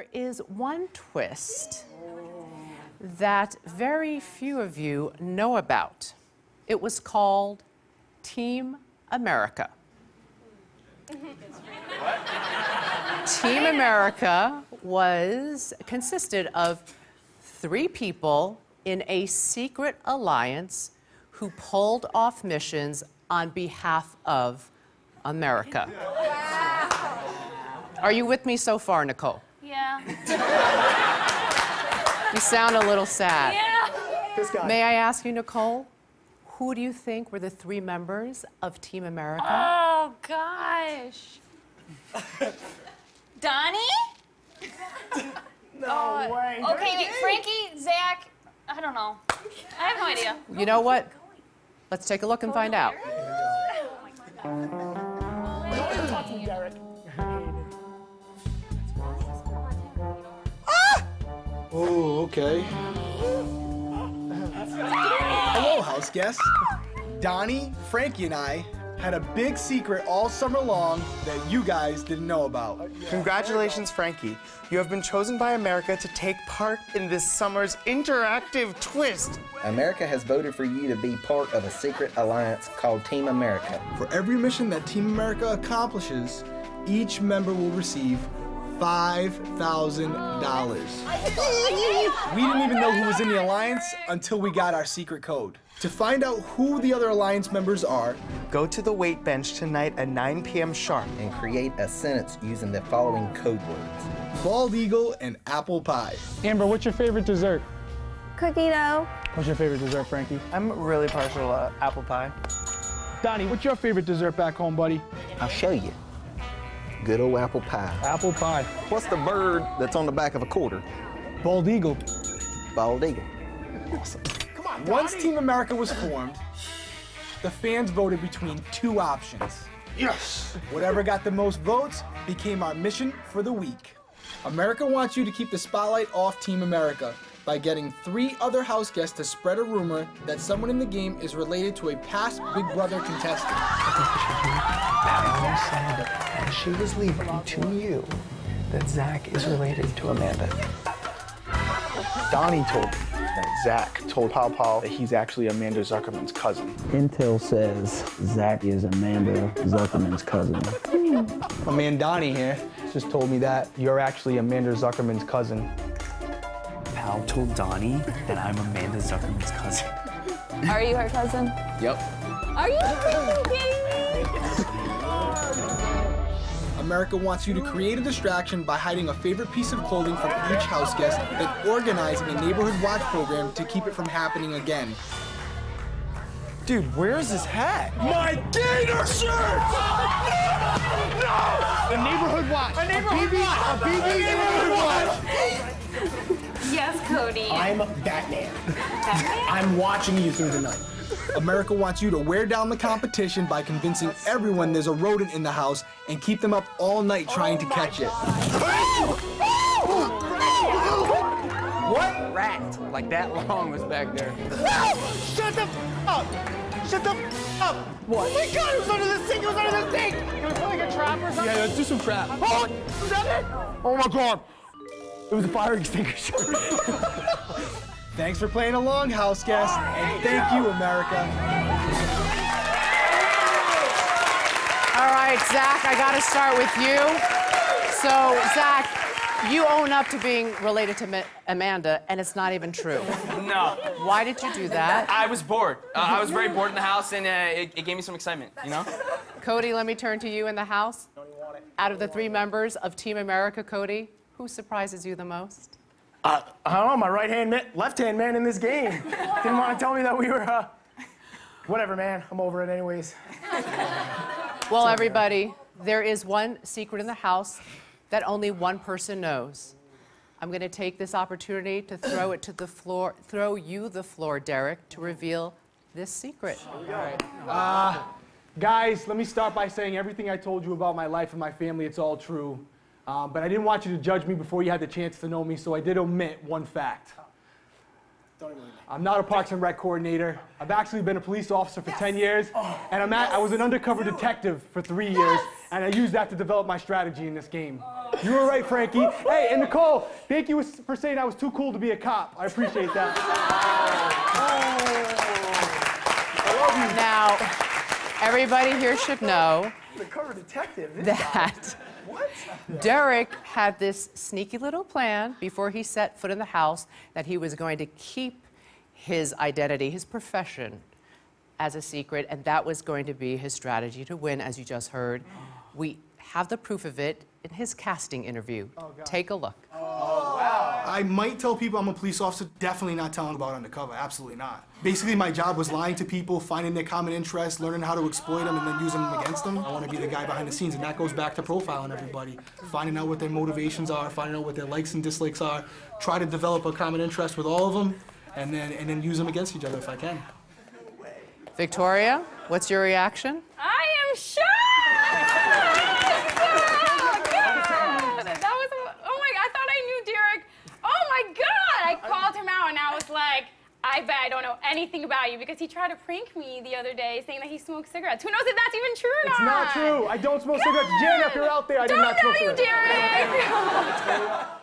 there is one twist that very few of you know about. It was called Team America. Team America was consisted of three people in a secret alliance who pulled off missions on behalf of America. Are you with me so far, Nicole? Yeah. You sound a little sad. Yeah. This guy. May I ask you, Nicole, who do you think were the three members of Team America? Oh gosh. Donny? no oh, way. Okay, wait. Frankie, Zach. I don't know. I have no idea. You know what? Let's take a look and find out. Oh Talk Oh, okay. Hello, house guests. Donny, Frankie, and I had a big secret all summer long that you guys didn't know about. Congratulations, Frankie. You have been chosen by America to take part in this summer's interactive twist. America has voted for you to be part of a secret alliance called Team America. For every mission that Team America accomplishes, each member will receive $5,000. We didn't even know who was in the alliance until we got our secret code. To find out who the other alliance members are, Go to the weight bench tonight at 9 p.m. sharp. and create a sentence using the following code words. bald eagle and apple pie. Amber, what's your favorite dessert? Cookie dough. What's your favorite dessert, Frankie? I'm really partial to apple pie. Donny, what's your favorite dessert back home, buddy? I'll show you. Good old apple pie. Apple pie. What's the bird that's on the back of a quarter? Bald eagle. Bald eagle. Awesome. Come on, man. Once Team America was formed, the fans voted between two options. Yes. Whatever got the most votes became our mission for the week. America wants you to keep the spotlight off Team America by getting three other house guests to spread a rumor that someone in the game is related to a past Big Brother contestant. As she was leaving to you that Zach is related to Amanda. Donny told me that Zach told Paw Paw that he's actually Amanda Zuckerman's cousin. Intel says Zach is Amanda Zuckerman's cousin. My man Donny here just told me that you're actually Amanda Zuckerman's cousin. Pal told Donny that I'm Amanda Zuckerman's cousin. Are you her cousin? Yep. Are you freaking kidding me? America wants you to create a distraction by hiding a favorite piece of clothing from each house guest, then organizing a neighborhood watch program to keep it from happening again. Dude, where's his hat? My gator shirt! The neighborhood watch. A neighborhood watch. A BB neighborhood watch. Yes, Cody. I'm Batman. I'm watching you through the night. America wants you to wear down the competition by convincing everyone there's a rodent in the house and keep them up all night trying to oh catch it. What rat like that long was back there? Shut the up! Shut the f up! What? Oh my god, it was under the sink! It was under the sink! It was like a trap or something? Yeah, let's do some trap. Oh, was that it? Oh my god! It was a fire extinguisher. Thanks for playing along, house guests, and thank you, America. All right, Zach, I got to start with you. So, Zach, you own up to being related to Ma- Amanda, and it's not even true. No, Why did you do that? I was bored. Uh, I was very bored in the house, and uh, it, it gave me some excitement. You know? Cody, let me turn to you in the house. Out of the three members of Team America, Cody, who surprises you the most? Uh, I don't know, my right hand man, left hand man in this game. Didn't want to tell me that we were, uh, whatever, man. I'm over it anyways. Well, everybody, there is one secret in the house that only one person knows. I'm going to take this opportunity to throw it to the floor, throw you the floor, Derrick, to reveal this secret. Guys, let me start by saying everything I told you about my life and my family, it's all true. Um, but I didn't want you to judge me before you had the chance to know me, so I did omit one fact. I'm not a Parks and Rec coordinator. I've actually been a police officer for 10 years, and I'm at, I was an undercover detective for three years, And I used that to develop my strategy in this game. You were right, Frankie. Hey, and Nicole, thank you for saying I was too cool to be a cop. I appreciate that. Now, everybody here should know Undercover detective. this that Derrick had this sneaky little plan before he set foot in the house that he was going to keep his identity, his profession, as a secret, and that was going to be his strategy to win, as you just heard. We have the proof of it in his casting interview. Oh, Take a look. Oh, wow. I might tell people I'm a police officer, definitely not telling about undercover, absolutely not. Basically, my job was lying to people, finding their common interests, learning how to exploit them, and then using them against them. I want to be the guy behind the scenes, and that goes back to profiling everybody, finding out what their motivations are, finding out what their likes and dislikes are, try to develop a common interest with all of them, and then, and then use them against each other if I can. Victoria, what's your reaction? I am shocked! God, that was, oh my god, I thought I knew Derrick. Oh my god, I called him out and I was like, I bet I don't know anything about you because he tried to prank me the other day saying that he smoked cigarettes. Who knows if that's even true or not? It's not true. I don't smoke cigarettes. Jan, if you're out there, I did Don't not know smoke you, cigarettes. Derrick!